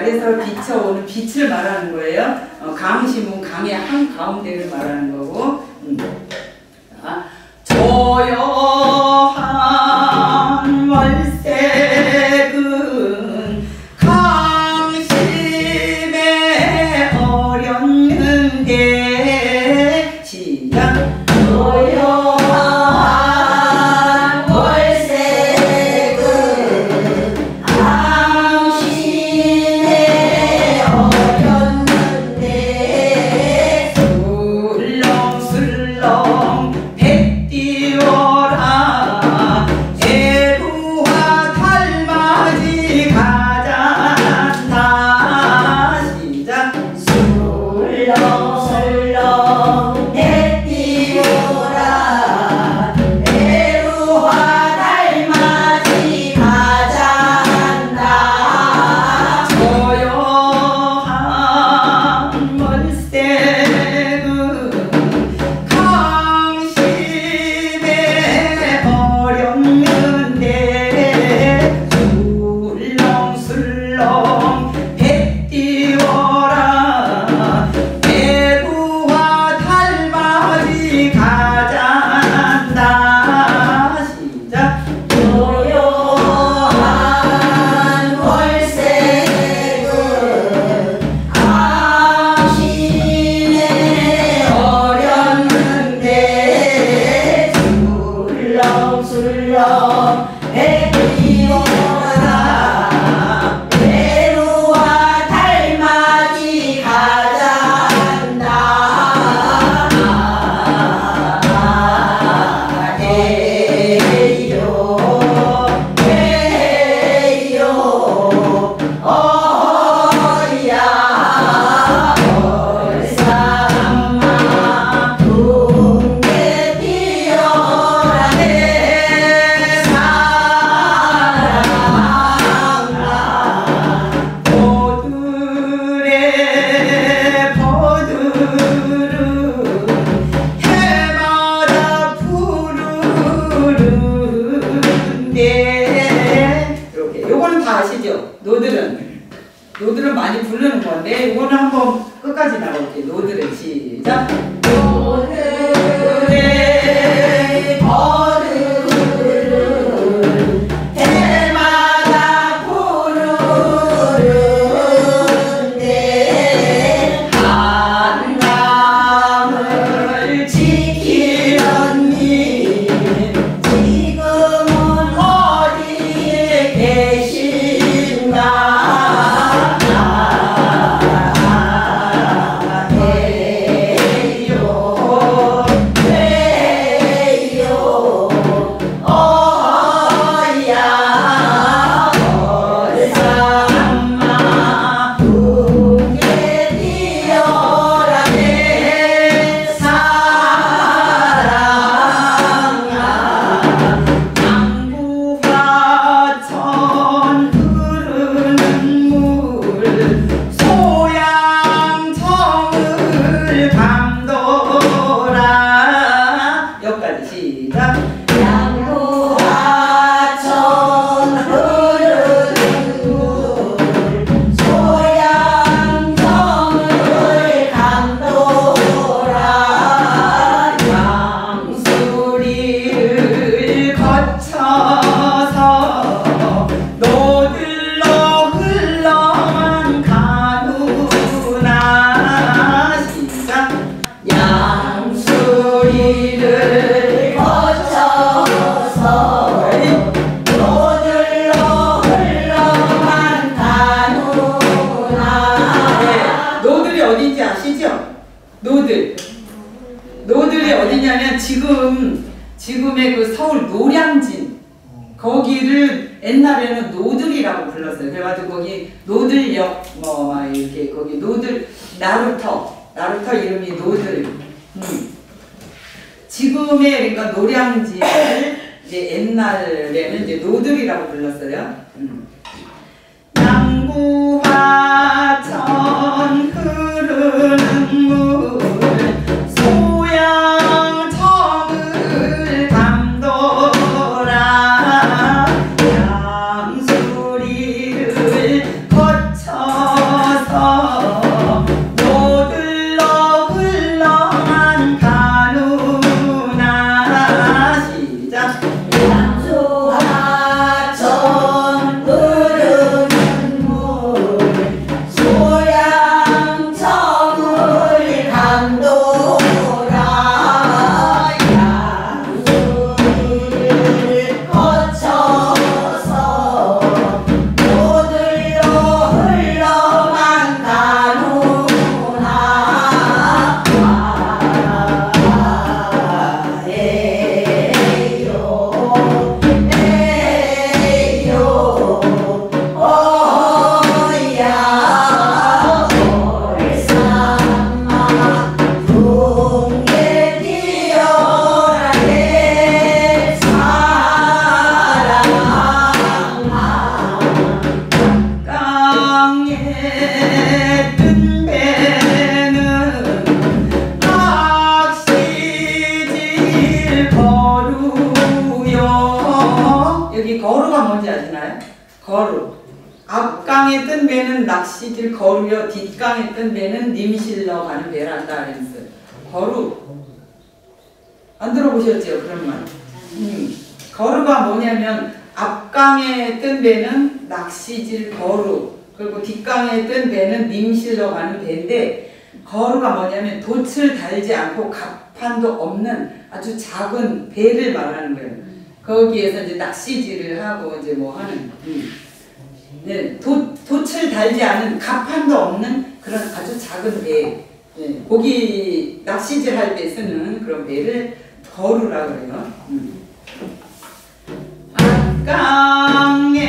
달에서 비춰오는 빛을 말하는 거예요. 어, 강시문 강의 한 가운데를 말하는 거고 건데 이거는 한번 끝까지 나올게요. 노들은 시작. 지금 지금의 그 서울 노량진 거기를 옛날에는 노들이라고 불렀어요. 그래가지고 거기 노들역 뭐막 이렇게 거기 노들 나루터 나루터 이름이 노들. 음. 지금의 그러니까 노량진을 이제 옛날에는 이제 노들이라고 불렀어요. 음. 양구하 배는 낚시질 거루요 뒷강에 뜬 배는 님실러 가는 배란다 그랬어요. 거루. 안 들어보셨죠? 그런 말. 음, 거루가 뭐냐면 앞강에 뜬 배는 낚시질 거루 그리고 뒷강에 뜬 배는 님실러 가는 배인데 거루가 뭐냐면 돛을 달지 않고 갑판도 없는 아주 작은 배를 말하는 거예요. 거기에서 이제 낚시질을 하고 이제 뭐 하는 음. 예, 도, 돛을 달지 않은 갑판도 없는 그런 아주 작은 배. 예, 고기 낚시질 할 때 쓰는 그런 배를 거루라 그래요. 음. 아깡에